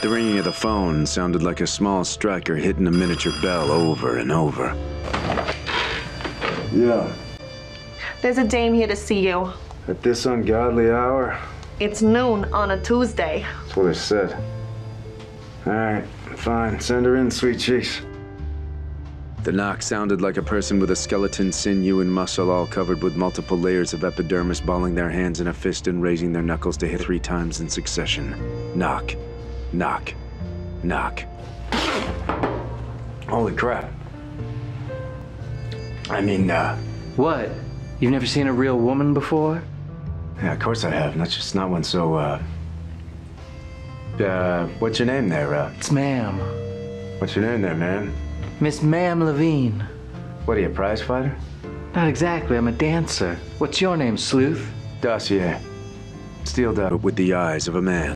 The ringing of the phone sounded like a small striker hitting a miniature bell over and over. Yeah, There's a dame here to see you. at this ungodly hour? It's noon on a Tuesday. That's what I said. All right, fine. Send her in, sweet cheeks. The knock sounded like a person with a skeleton, sinew, and muscle, all covered with multiple layers of epidermis, balling their hands in a fist and raising their knuckles to hit three times in succession. Knock, knock, knock. Holy crap. I mean, uh, What? You've never seen a real woman before? yeah, of course I have. Not just not one so, uh. Uh, what's your name there, uh? It's Ma'am. What's your name there, ma'am? Miss Ma'am Levine. What are you, a prize fighter? Not exactly, I'm a dancer. What's your name, Sleuth? Dossier. Steele dot. With the eyes of a man.